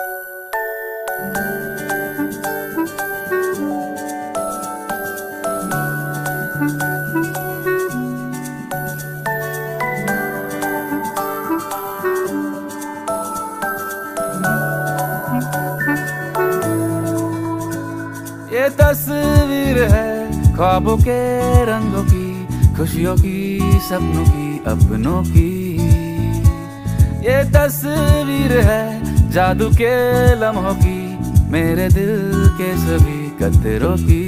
ये तस्वीर है ख्वाबों के रंगों की, खुशियों की, सपनों की, अपनों की। ये तस्वीर है जादू के लम्हों की, मेरे दिल के सभी कतरों की।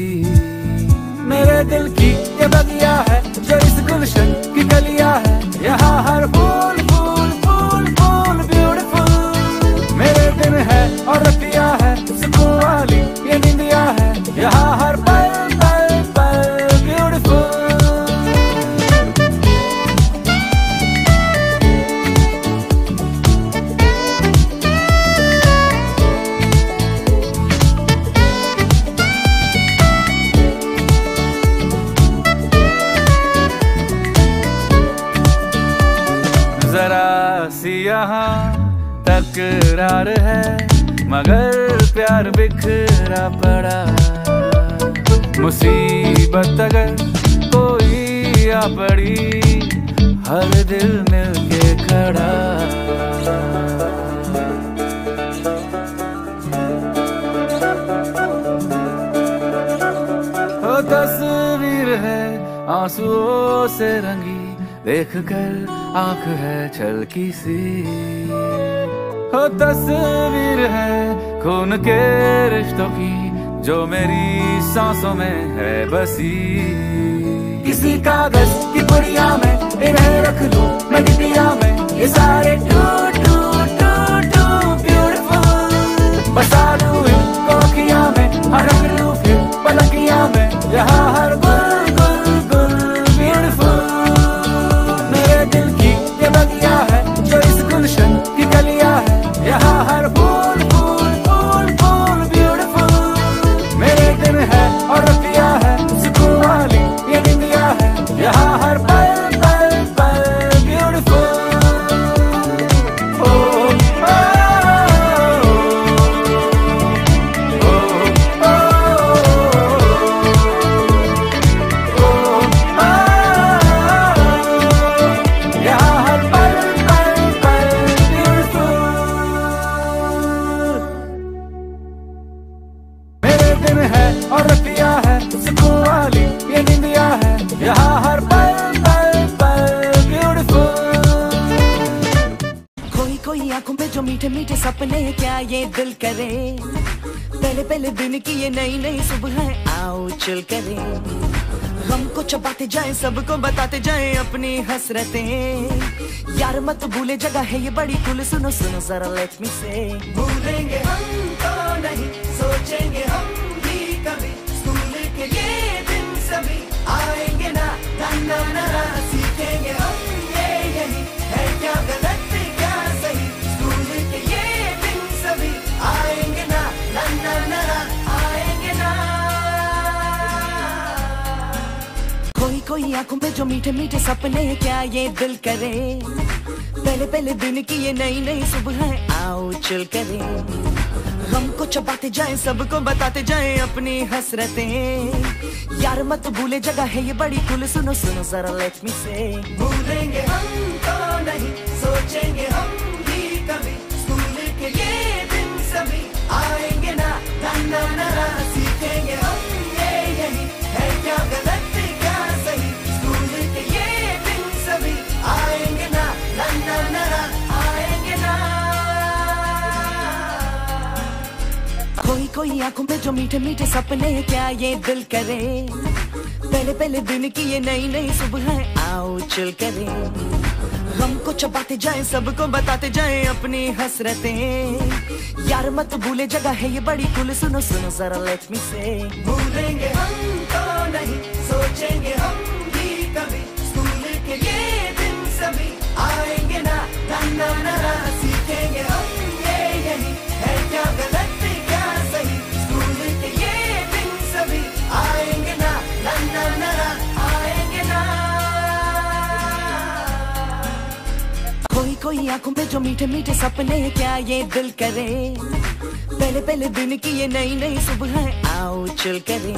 मेरे दिल की ये बगिया है, जो इस गुलशन की गलिया है। यहाँ हर फूल फूल फूल फूल ब्यूटीफुल मेरे दिन है और रतिया है, सुकून वाली ये निंदिया है। यहाँ हर तकरार है, मगर प्यार बिखरा पड़ा। मुसीबत अगर कोई आ पड़ी, हर दिल मिलके खड़ा। तस्वीर है, आंसुओं से रंगी देख कर आँख है छलकी सी। हो तस्वीर है खून के रिश्तों की, जो मेरी सांसों में है बसी। किसी कागज़ की पुड़िया में, इन्हें रख लूँ मैं डिबिया में, ये सारे है और रतिया है सुकून वाली ये निंदिया है। यहाँ हर पल पल पल ब्यूटीफुल कोई कोई आँखों में जो मीठे मीठे सपने क्या ये दिल करे? पहले पहले दिन की ये नई नई सुबह है आओ चल करे। हमको चबाते जाए सबको बताते जाए अपनी हसरतें। यार मत भूले जगह है ये बड़ी कुल सुनो सुनो जरा लेट मी से भूलेंगे हम कोई आँखों में जो मीठे मीठे सपने क्या ये दिल करे? पहले पहले दिन की ये नई नई सुबह आओ चल करे। हमको चबाते जाए सबको बताते जाए अपनी हसरतें। यार मत भूले जगह है ये बड़ी कुल सुनो सुनो जरा लेट मी से भूलेंगे हम तो नहीं सोचेंगे हम भी कभी। स्कूल के ये दिन सभी आएँगे ना ना ना ना ना, जो मीठे मीठे सपने क्या ये दिल करे? पहले पहले दिन की ये नई नई सुबह आओ चल करे। हमको चबाते जाए, सबको बताते जाए अपनी हसरतें। यार मत भूले, जगह है ये बड़ी कुल सुनो सुनो, जरा लक्ष्मी से भूलेंगे हम कोई आँखों में जो मीठे मीठे सपने क्या ये दिल करे? पहले पहले दिन की ये नई नई सुबह आओ चल करे।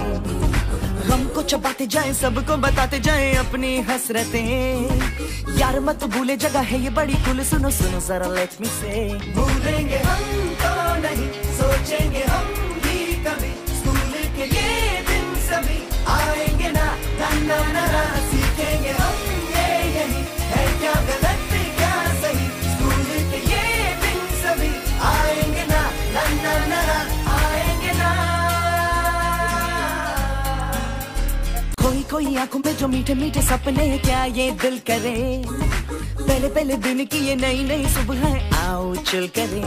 हमको चबाते जाए सबको बताते जाए अपनी हसरतें। यार मत भूले जगह है ये बड़ी कुल सुनो सुनो जरा लेट मी से भूलेंगे हम तो नहीं सोचेंगे हम भी कभी। स्कूल के ये दिन सभी आएँगे ना ना ना, ना सीखेंगे हम ये यही। है क्या कोई आँखों में जो मीठे मीठे सपने क्या ये दिल करे? पहले पहले दिन की ये नई नई सुबह आओ चल करे।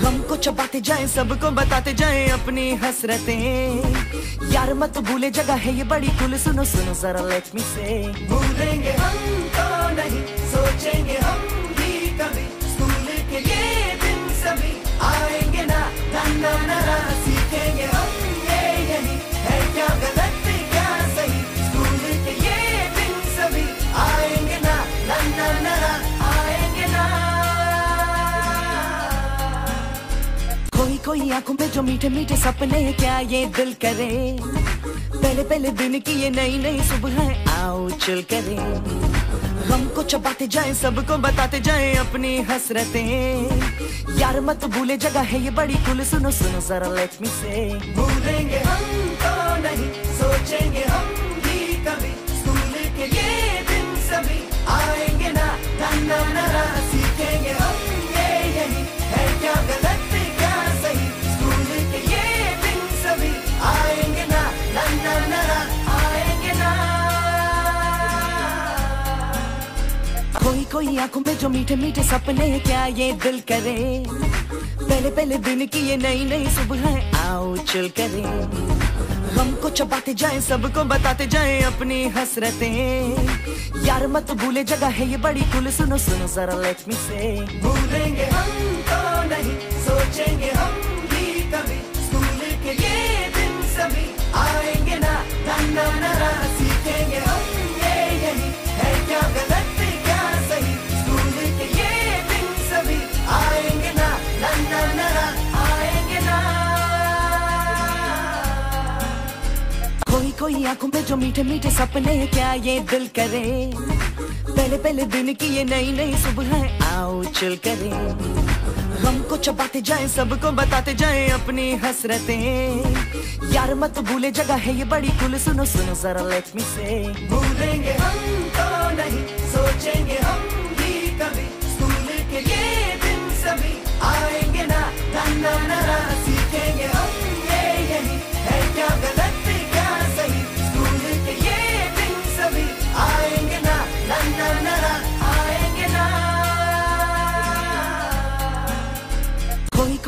हमको चबाते जाए, सबको बताते जाए अपनी हसरतें। यार मत भूले, जगह है ये बड़ी कुल सुनो सुनो, जरा लेट मी से भूलेंगे हम तो नहीं, सोचेंगे हम भी कभी। स्कूल के ये दिन सभी आएँगे ना ना ना। जो मीठे मीठे सपने क्या ये दिल करे? पहले पहले दिन की ये नई नई सुबह आओ चल करे। हमको चबाते जाए, सबको बताते जाए अपनी हसरतें। यार मत भूले, जगह है ये बड़ी कुल सुनो सुनो, जरा लक्ष्मी से भूलेंगे हम कोई आँखों में जो मीठे मीठे सपने क्या ये दिल करे? पहले पहले दिन की ये नई नई सुबह आओ चल करे। हमको चबाते जाए सबको बताते जाए अपनी हसरतें। यार मत भूले जगह है ये बड़ी कुल सुनो सुनो जरा लेट मी से भूलेंगे हम तो नहीं सोचेंगे हम भी कभी। स्कूल के ये दिन सभी आएँगे ना ना ना ना, आँखों में जो मीठे मीठे सपने, क्या ये दिल करे? पहले पहले दिन की ये नई नई सुबह, आओ चल करे। हम को चबाते जाए, सबको बताते जाए अपनी हसरतें। यार मत भूले, जगह है ये बड़ी खुल, सुनो सुनो जरा लक्ष्मी से भूलेंगे हम तो नहीं, सोचेंगे हम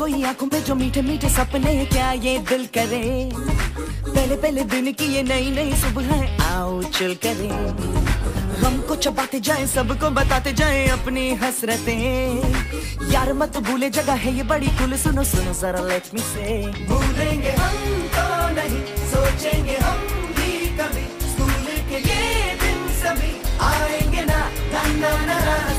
खोई आँखों में जो मीठे मीठे सपने क्या ये दिल करे? पहले पहले दिन की ये नई नई सुबह है आओ चल करे। हम को चबाते जाए सबको बताते जाए अपनी हसरतें। यार मत भूले जगह है ये बड़ी कुल सुनो सुनो जरा लेट मी से भूलेंगे हम तो नहीं सोचेंगे हम भी कभी। स्कूल के ये दिन सभी आएँगे ना ना ना ना, ना, ना।